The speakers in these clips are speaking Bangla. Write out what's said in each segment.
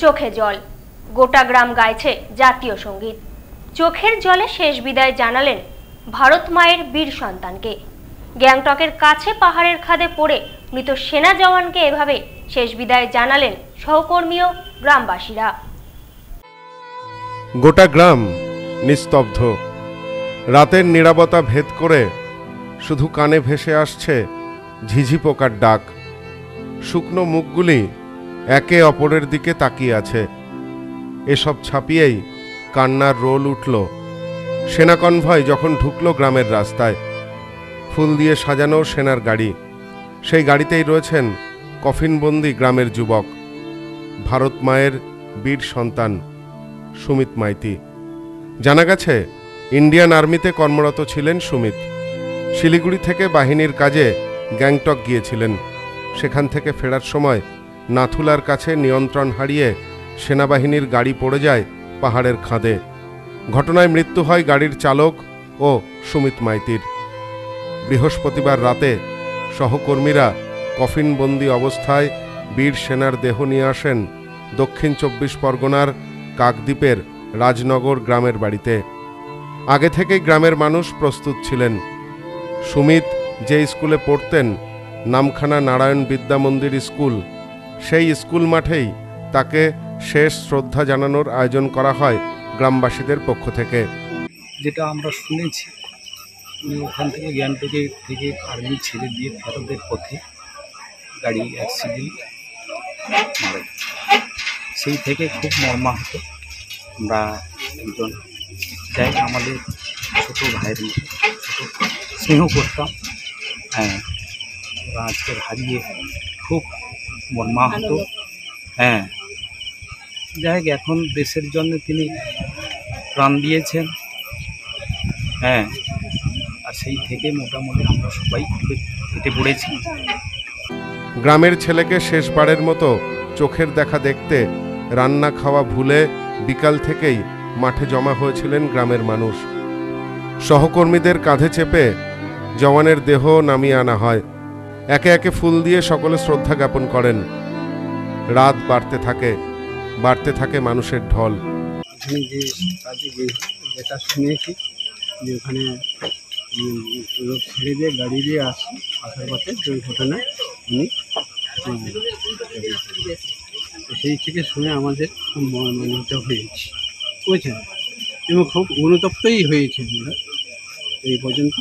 চোখে জল। গোটা গ্রাম গাইছে জাতীয় সংগীত। চোখের জলে শেষ বিদায় জানালেন ভারত মায়ের বীর সন্তানকে। গ্যাংটকের কাছে পাহাড়ের খাদে পড়ে মৃত সেনা জওয়ানকে এভাবে শেষ বিদায় জানালেন সহকর্মী ও গ্রামবাসীরা। গোটা গ্রাম নিস্তব্ধ। রাতের নিরাপত্তা ভেদ করে শুধু কানে ভেসে আসছে ঝিঝি পোকার ডাক। শুকনো মুখগুলি একে অপরের দিকে তাকিয়ে আছে। এসব ছাপিয়েই কান্নার রোল উঠল। সেনা কনভয় যখন ঢুকল গ্রামের রাস্তায়, ফুল দিয়ে সাজানো সেনার গাড়ি। সেই গাড়িতেই রয়েছেন কফিনবন্দি গ্রামের যুবক, ভারত মায়ের বীর সন্তান সুমিত মাইতি। জানা গেছে, ইন্ডিয়ান আর্মিতে কর্মরত ছিলেন সুমিত। শিলিগুড়ি থেকে বাহিনীর কাজে গ্যাংটক গিয়েছিলেন। সেখান থেকে ফেরার সময় নাথুলার কাছে নিয়ন্ত্রণ হারিয়ে সেনাবাহিনীর গাড়ি পড়ে যায় পাহাড়ের খাদে। ঘটনায় মৃত্যু হয় গাড়ির চালক ও সুমিত মাইতির। বৃহস্পতিবার রাতে সহকর্মীরা কফিনবন্দি অবস্থায় বীর সেনার দেহ নিয়ে আসেন দক্ষিণ চব্বিশ পরগনার কাকদ্বীপের রাজনগর গ্রামের বাড়িতে। আগে থেকেই গ্রামের মানুষ প্রস্তুত ছিলেন। সুমিত যে স্কুলে পড়তেন, নামখানা নারায়ণ বিদ্যা মন্দির স্কুল সেই স্কুল মাঠেই তাকে শেষ শ্রদ্ধা জানানোর আয়োজন করা হয় গ্রামবাসীদের পক্ষ থেকে। যেটা আমরা শুনেছি ওখান থেকে গ্যাংটকে থেকে আর্মি ছেড়ে দিয়ে ফেরতের পথে গাড়ি অ্যাক্সিডেন্ট মারা সেই থেকে খুব মর্মাহত আমরা একজন, যাই আমাদের ছোট ভাইয়ের মতো স্নেহ করতাম হ্যাঁ আজকে হারিয়ে খুব মর্মাহত হ্যাঁ। যাই হোক এখন দেশের জন্য তিনি প্রাণ দিয়েছেন। হ্যাঁ। আর সেই থেকে মোটামুটি আমরা সবাই খুবই কেটে পড়েছি। গ্রামের ছেলেকে শেষবারের মতো চোখের দেখা দেখতে রান্না খাওয়া ভুলে বিকাল থেকেই মাঠে জমা হয়েছিলেন গ্রামের মানুষ। সহকর্মীদের কাঁধে চেপে জওয়ানের দেহ নামিয়ে আনা হয়। একে একে ফুল দিয়ে সকলে শ্রদ্ধা জ্ঞাপন করেন। রাত বাড়তে থাকে বাড়তে থাকে মানুষের ঢল। যেটা শুনেছি যে ওখানে লোক ছেড়ে দিয়ে, গাড়ি দিয়ে আস আসার পথে দুর্ঘটনায় উনি সেই থেকে শুনে আমাদের খুব মনোনীত হয়েছি। বুঝছেন? এবং খুব অনুতপ্তই হয়েছে আমরা। এই পর্যন্ত।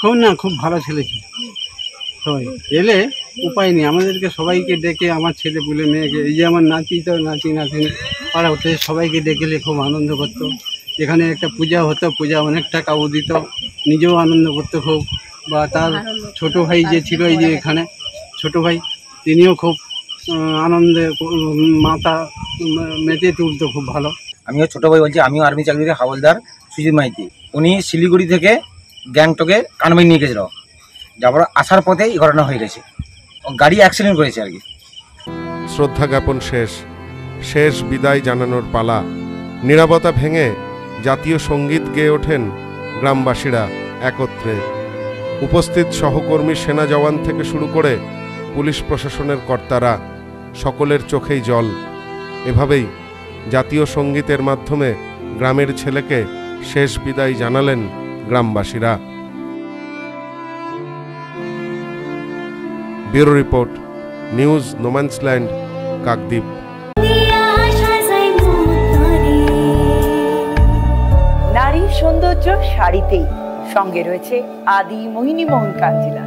খুব না, খুব ভালো ছেলে ছিল সবাই এলে উপায় নেই। আমাদেরকে সবাইকে ডেকে আমার ছেলে পুলে মেয়েকে, এই যে আমার নাতি তো, নাতি নাতিনি পাড়া হতে সবাইকে ডেকেলে খুব আনন্দ করতো। এখানে একটা পূজা হতো, পূজা অনেক টাকাও দিত। নিজেও আনন্দ করতো খুব। বা তার ছোট ভাই যে ছিল এই যে এখানে, ছোট ভাই, তিনিও খুব আনন্দে মাথা মেতে তুলতো খুব ভালো। আমিও ছোট ভাই বলছি, আমিও আর্মি চাকরিতে হাওলদার সুজিত মাইতি। উনি শিলিগুড়ি থেকে গ্যাংটকে কানবাই নিয়ে গেছিল। যাবার আসার পথেই ঘটনা হয়ে গেছে। গাড়ি অ্যাক্সিডেন্ট করেছে আর কি। শ্রদ্ধা জ্ঞাপন শেষ। শেষ বিদায় জানানোর পালা। নিরাপত্তা ভেঙে জাতীয় সংগীত গেয়ে ওঠেন গ্রামবাসীরা একত্রে। উপস্থিত সহকর্মী সেনা জওয়ান থেকে শুরু করে পুলিশ প্রশাসনের কর্তারা, সকলের চোখেই জল। এভাবেই জাতীয় সঙ্গীতের মাধ্যমে গ্রামের ছেলেকে শেষ বিদায় জানালেন গ্রামবাসীরা। Bureau report news no man's land Kakdwip. নারীর সৌন্দর্য শাড়িতেই সঙ্গে রয়েছে আদি মোহিনী মোহন কাঞ্জিলা